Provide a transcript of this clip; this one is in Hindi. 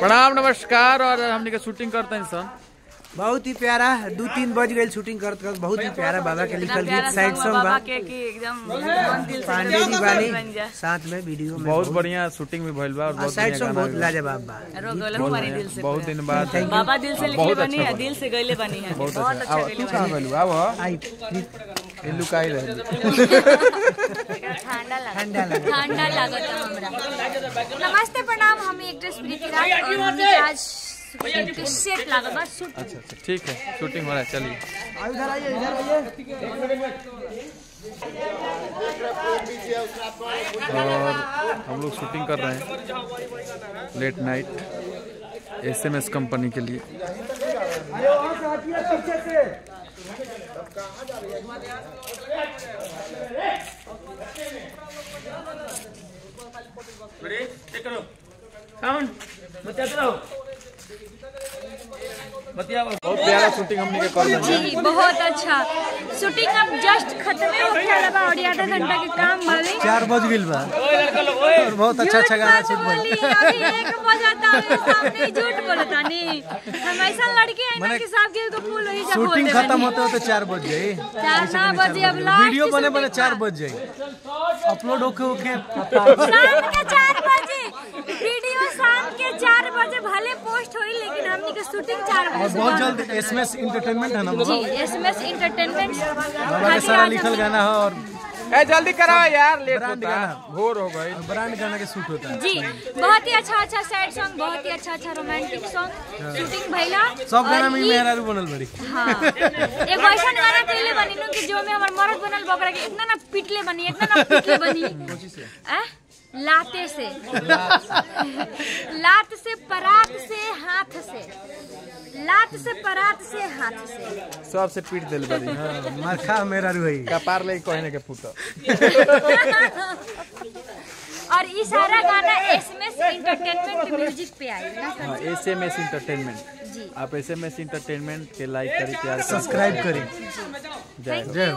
प्रणाम नमस्कार और हमने के शूटिंग करते हैं सन बहुत ही प्यारा दो तीन बज गए शूटिंग करत करत बहुत ही प्यारा बाबा के लिखल गीत साइड सॉन्ग बा बाबा के कि एकदम मन दिल से पांडे जी बन बानी जा साथ में वीडियो में बहुत बढ़िया शूटिंग भी भइल बा और बहुत साइड सॉन्ग बहुत लाजवाब बा। रो गलो बनी दिल से बहुत दिन बाद बाबा दिल से लिखले बनी अच्छा है दिल से गईले बनी है। बहुत अच्छा। तू कहाँ बनी गइलू आब आई ए लुकाई रहे ठंडा लगा। ठंडा लगा। ठंडा लागत हमरा। नमस्ते प्रणाम हम और हमने आज शूटिंग सेट लागल बा शूट अच्छा अच्छा ठीक है शूटिंग हो रहा है चलिए। इधर आइए इधर आइए। और हम लोग शूटिंग कर रहे हैं late night S M S company के लिए। रेडी चेक करो साउंड मत करो बहुत प्यारा शूटिंग हमने के कर जी बहुत अच्छा। शूटिंग अब जस्ट खत्म होके वाला बा और आधा घंटा के काम भले चार बज गइल बा। और बहुत अच्छा अच्छा गाना गइल बोली, अभी एक बजाता सामने झूठ बोलता नहीं हम ऐसा लड़के हैं ना कि साहब के तो फूल वही जब शूटिंग खत्म होते होते चार बज गई। चार ना बजे अब लास्ट वीडियो बने बने शूटिंग चार बज जाए अपलोड होके होके शाम के चार बजे वीडियो शाम के चार बजे भले हुई लेकिन हमनी शूटिंग चार और बजे बहुत जल्द एसएमएस इंटरटेनमेंट है ना जी बाबा एसएमएस इंटरटेनमेंट बाबा सारा लिखल गाना है और ए जल्दी कराओ यार लेट ब्रांड होता है। गाना। भोर हो गई ब्रांड गाना के शूट होता है। जी बहुत ही अच्छा अच्छा सैड सॉन्ग बहुत ही अच्छा अच्छा रोमांटिक सॉन्ग शूटिंग भइला सब गाना में ई- मेहरारू बनल बड़ी। हाँ। एक वैसा गाना कैले बनी नु कि जो में हमर मर्द बनल बकरा के इतना ना पिटले बनी इतना ना पिटले बनी। आ? लाते से। लात से परात से हाथ से। लात से परात से हाथ से। सबसे पीट दिल बड़ी। हाँ मारखा मेहरारू है कपार ले कहने के फूटो और ई सारा गाना एसएमएस इंटरटेनमेंट के म्यूज़िक पे आई ना हाँ एस एम जी। आप एस एम एस इंटरटेनमेंट के लाइक करी प्यार सब्सक्राइब करी। जय जय यू